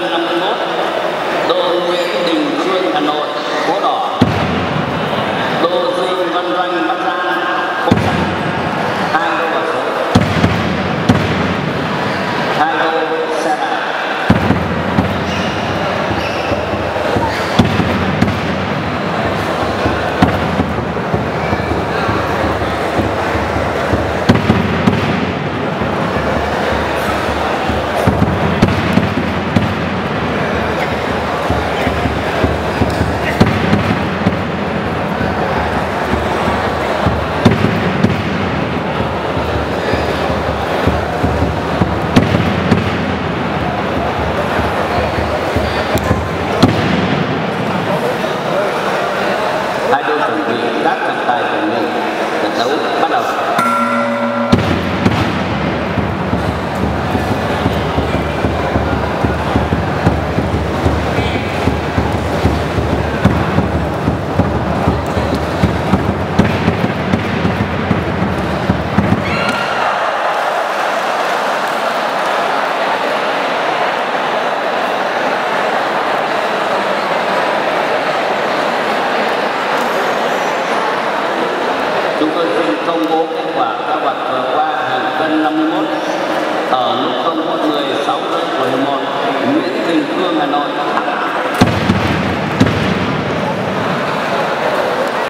cân công bố kết quả các vật vừa qua, hàng cân 51 ở lúc công bố 16 11 Nguyễn Đình Phương Hà Nội. thắng